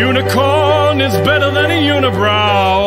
unicorn is better than a unibrow.